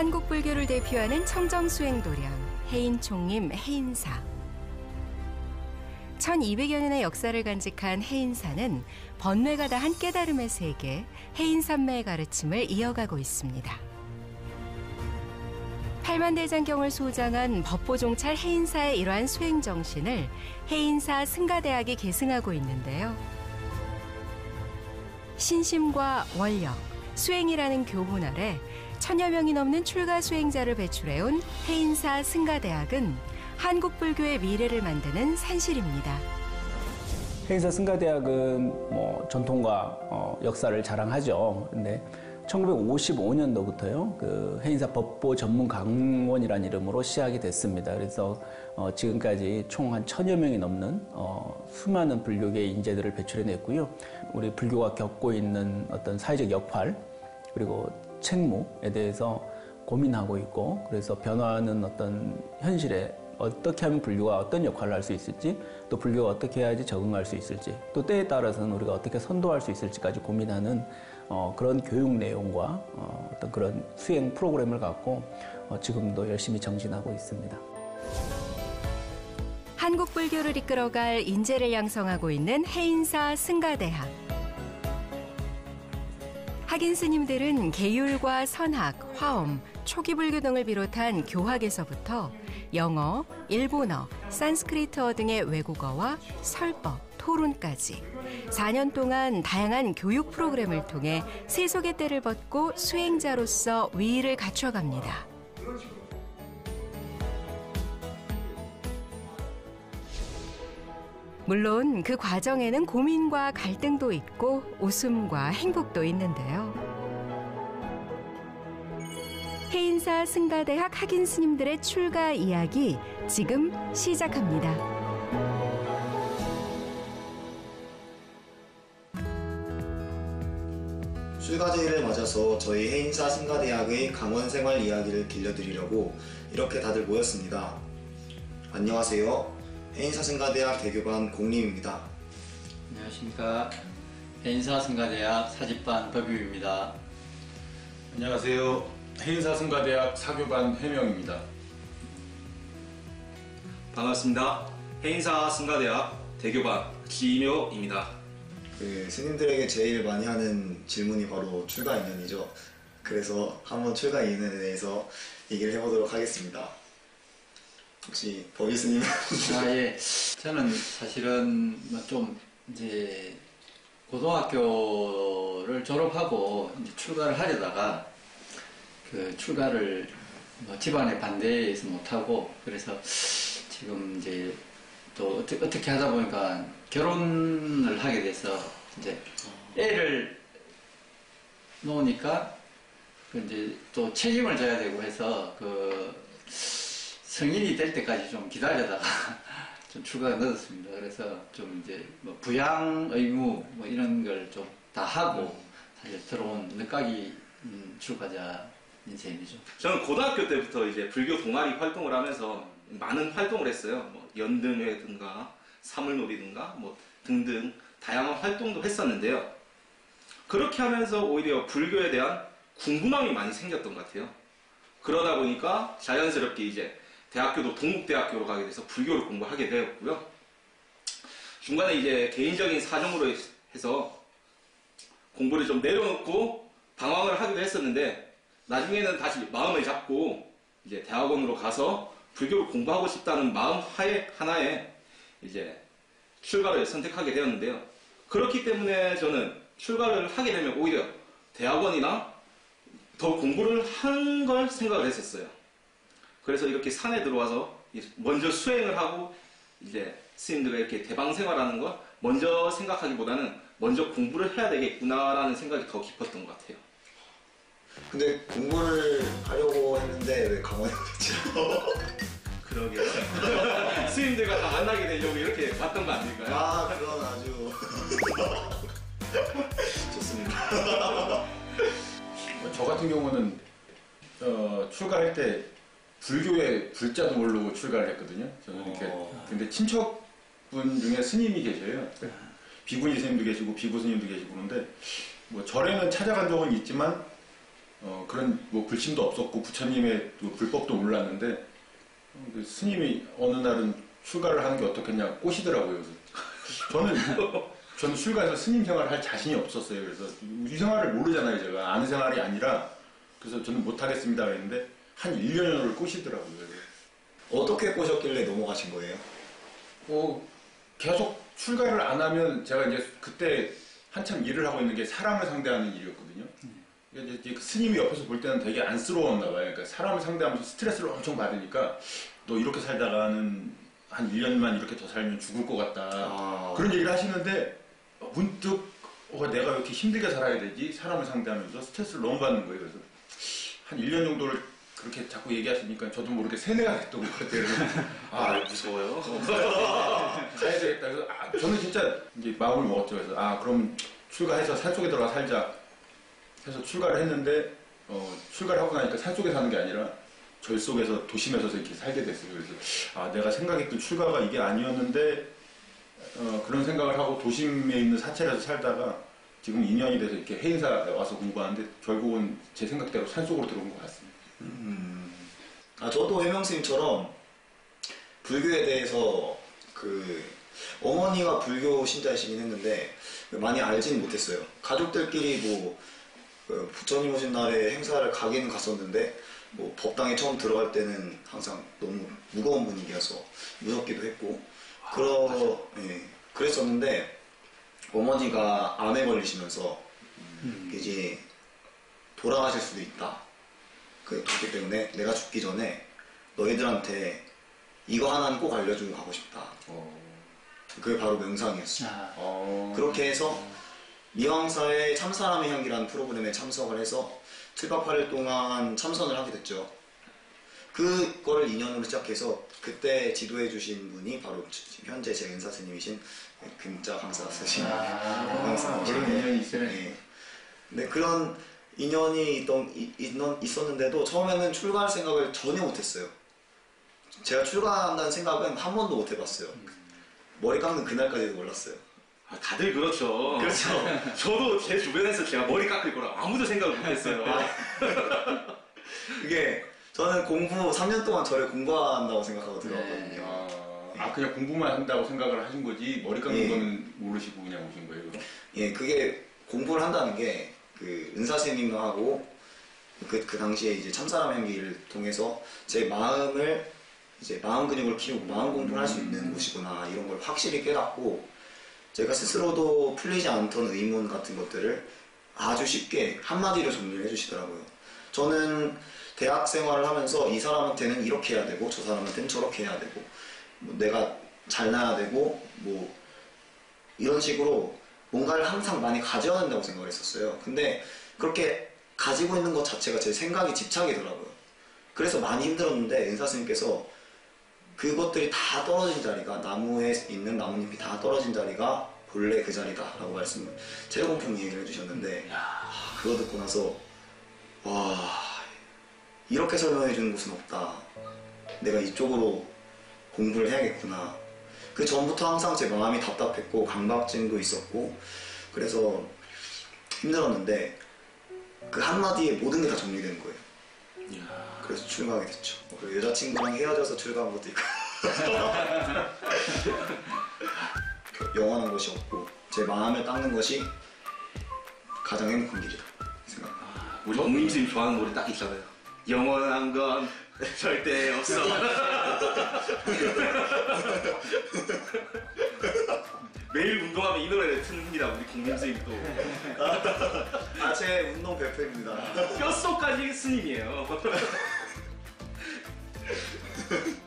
한국 불교를 대표하는 청정수행 도량 해인총림 해인사. 1200여 년의 역사를 간직한 해인사는 번뇌가 다한 깨달음의 세계 해인산매의 가르침을 이어가고 있습니다. 팔만대장경을 소장한 법보종찰 해인사의 이러한 수행 정신을 해인사 승가대학이 계승하고 있는데요. 신심과 원력, 수행이라는 교훈 아래 천여 명이 넘는 출가 수행자를 배출해온 해인사 승가대학은 한국 불교의 미래를 만드는 산실입니다. 해인사 승가대학은 뭐 전통과 어, 역사를 자랑하죠. 근데 1955년도부터요, 그 해인사 법보 전문 강원이라는 이름으로 시작이 됐습니다. 그래서 어, 지금까지 총 한 천여 명이 넘는 어, 수많은 불교계 인재들을 배출해냈고요. 우리 불교가 겪고 있는 어떤 사회적 역할 그리고 책무에 대해서 고민하고 있고 그래서 변화하는 어떤 현실에 어떻게 하면 불교가 어떤 역할을 할 수 있을지 또 불교가 어떻게 해야지 적응할 수 있을지 또 때에 따라서는 우리가 어떻게 선도할 수 있을지까지 고민하는 어, 그런 교육 내용과 어, 떤 그런 수행 프로그램을 갖고 어, 지금도 열심히 정진하고 있습니다. 한국 불교를 이끌어갈 인재를 양성하고 있는 해인사 승가대학. 학인 스님들은 계율과 선학, 화엄, 초기 불교 등을 비롯한 교학에서부터 영어, 일본어, 산스크리트어 등의 외국어와 설법, 토론까지 4년 동안 다양한 교육 프로그램을 통해 세속의 때를 벗고 수행자로서 위위를 갖춰갑니다. 물론 그 과정에는 고민과 갈등도 있고 웃음과 행복도 있는데요. 해인사 승가대학 학인 스님들의 출가 이야기 지금 시작합니다. 출가제를 맞아서 저희 해인사 승가대학의 강원 생활 이야기를 들려드리려고 이렇게 다들 모였습니다. 안녕하세요. 해인사 승가대학 대교반 공림입니다. 안녕하십니까. 해인사 승가대학 사집반 법유입니다. 안녕하세요. 해인사승가대학 사교반 해명입니다. 반갑습니다. 해인사 승가대학 대교반 지묘입니다. 그 스님들에게 제일 많이 하는 질문이 바로 출가 인연이죠. 그래서 한번 출가 인연에 대해서 얘기를 해보도록 하겠습니다. 혹시 법이 스님? 아, 예. 저는 사실은 뭐좀 이제 고등학교를 졸업하고 이제 출가를 하려다가 그 출가를 뭐 집안의 반대에서 못하고 그래서 지금 이제 또 어떻게, 어떻게 하다 보니까 결혼을 하게 돼서 이제 애를 놓으니까 그 이제 또 책임을 져야 되고 해서 그 성인이 될 때까지 좀 기다려다가 좀 출가가 늦었습니다. 그래서 좀 이제 뭐 부양 의무 뭐 이런 걸 좀 다 하고 사실 들어온 늦가기 음, 출가자 인셈이죠. 저는 고등학교 때부터 이제 불교 동아리 활동을 하면서 많은 활동을 했어요. 뭐 연등회든가 사물놀이든가 뭐 등등 다양한 활동도 했었는데요. 그렇게 하면서 오히려 불교에 대한 궁금함이 많이 생겼던 것 같아요. 그러다 보니까 자연스럽게 이제 대학교도 동국대학교로 가게 돼서 불교를 공부하게 되었고요. 중간에 이제 개인적인 사정으로 해서 공부를 좀 내려놓고 방황을 하기도 했었는데 나중에는 다시 마음을 잡고 이제 대학원으로 가서 불교를 공부하고 싶다는 마음 하에 하나에 이제 출가를 선택하게 되었는데요. 그렇기 때문에 저는 출가를 하게 되면 오히려 대학원이나 더 공부를 한 걸 생각을 했었어요. 그래서 이렇게 산에 들어와서 먼저 수행을 하고 이제 스님들과 이렇게 대방 생활하는 거 먼저 생각하기보다는 먼저 공부를 해야 되겠구나라는 생각이 더 깊었던 것 같아요. 근데 공부를 하려고 했는데 왜 강원에 갔죠? 그러게요. 스님들과 다 만나게 되려고 이렇게 왔던 거 아닐까요? 아 그건 아주 좋습니다. 저 같은 경우는 어, 출가할 때 불교의 불자도 모르고 출가를 했거든요. 저는 이렇게 어. 근데 친척분 중에 스님이 계셔요. 비구니 스님도 계시고 비구 스님도 계시고 그런데 뭐 절에는 찾아간 적은 있지만 어, 그런 뭐 불신도 없었고 부처님의 또 불법도 몰랐는데 어, 그 스님이 어느 날은 출가를 하는 게 어떻겠냐 꼬시더라고요. 저는 저는 출가해서 스님 생활을 할 자신이 없었어요. 그래서 이 생활을 모르잖아요, 제가 아는 생활이 아니라 그래서 저는 못 하겠습니다 그랬는데 한 1년을 꼬시더라고요. 어떻게 꼬셨길래 넘어가신 거예요? 어, 계속 출가를 안 하면 제가 이제 그때 한참 일을 하고 있는 게 사람을 상대하는 일이었거든요. 그러니까 이제 그 스님이 옆에서 볼 때는 되게 안쓰러웠나 봐요. 그러니까 사람을 상대하면서 스트레스를 엄청 받으니까 너 이렇게 살다가는 한 1년만 이렇게 더 살면 죽을 것 같다. 아. 그런 얘기를 하시는데 문득 어, 내가 왜 이렇게 힘들게 살아야 되지? 사람을 상대하면서 스트레스를 너무 받는 거예요. 그래서 한 1년 정도를 그렇게 자꾸 얘기하시니까 저도 모르게 세뇌가 됐던 것 같아요. 아, 무서워요. 가야 되겠다. 그래서 아, 저는 진짜 이제 마음을 먹었죠. 그래서 아 그럼 출가해서 산 속에 들어가 살자. 해서 출가를 했는데 어, 출가를 하고 나니까 산 속에 사는 게 아니라 절 속에서 도심에서 이렇게 살게 됐어요. 그래서 아 내가 생각했던 출가가 이게 아니었는데 어, 그런 생각을 하고 도심에 있는 사찰에서 살다가 지금 2년이 돼서 이렇게 해인사 와서 공부하는데 결국은 제 생각대로 산속으로 들어온 것 같습니다. 아, 저도 해명스님처럼 불교에 대해서 그 어머니가 불교 신자이시긴 했는데 많이 알지는 못했어요. 가족들끼리 뭐 그 부처님 오신 날에 행사를 가기는 갔었는데 뭐 법당에 처음 들어갈 때는 항상 너무 무거운 분위기라서 무섭기도 했고 그러 예, 그랬었는데 어머니가 암에 걸리시면서 이제 돌아가실 수도 있다. 그- 그렇기 때문에 내가 죽기 전에 너희들한테 이거 하나는 꼭 알려주고 가고 싶다. 그게 바로 명상이었어요. 아, 어, 그렇게 해서 미왕사의 참사람의 향기라는 프로그램에 참석을 해서 7박 8일 동안 참선을 하게 됐죠. 그거를 인연으로 시작해서 그때 지도해 주신 분이 바로 현재 제 은사 스님이신 금자 강사 스님. 아, 그런 인연이 있어요. 네. 근데 그런 인연이 있던, 이- 있는- 있었는데도 처음에는 출가할 생각을 전혀 못했어요. 제가 출가한다는 생각은 한 번도 못 해봤어요. 머리 깎는 그날까지도 몰랐어요. 아, 다들 그렇죠. 그렇죠. 저도 제 주변에서 제가 머리 깎을 거라 아무도 생각을 못했어요. 그게 저는 공부 3년 동안 저를 공부한다고 생각하고 들어왔거든요. 아, 아, 그냥 공부만 한다고 생각을 하신 거지 머리 깎는 예. 거는 모르시고 그냥 오신 거예요. 그럼? 예, 그게 공부를 한다는 게 그 은사스님도 하고 그, 그 당시에 이제 참사람 향기를 통해서 제 마음을 이제 마음 근육을 키우고 마음 공부를 할 수 있는 곳이구나 이런 걸 확실히 깨닫고 제가 스스로도 풀리지 않던 의문 같은 것들을 아주 쉽게 한마디로 정리를 해주시더라고요. 저는 대학 생활을 하면서 이 사람한테는 이렇게 해야 되고 저 사람한테는 저렇게 해야 되고 뭐 내가 잘나야 되고 뭐 이런 식으로 뭔가를 항상 많이 가져야 된다고 생각을 했었어요. 근데 그렇게 가지고 있는 것 자체가 제 생각이 집착이더라고요. 그래서 많이 힘들었는데 은사 스님께서 그것들이 다 떨어진 자리가 나무에 있는 나뭇잎이 다 떨어진 자리가 본래 그 자리다라고 말씀을 제공품 얘기를 해주셨는데 아, 그거 듣고 나서 와 이렇게 설명해 주는 곳은 없다. 내가 이쪽으로 공부를 해야겠구나. 그 전부터 항상 제 마음이 답답했고 강박증도 있었고 그래서 힘들었는데 그 한마디에 모든 게 다 정리된 거예요. 그래서 출가하게 됐죠. 그리고 여자친구랑 헤어져서 출가한 것도 있고 영원한 것이 없고 제 마음을 닦는 것이 가장 행복한 길이다 생각합니다. 우리 엄님스님 좋아하는 노래 딱 있잖아요. 영원한 건 절대 없어. 매일 운동하면 이 노래를 틉니다. 우리 공님스님 또 아, 제 운동 배표입니다. 뼛속까지 스님이에요.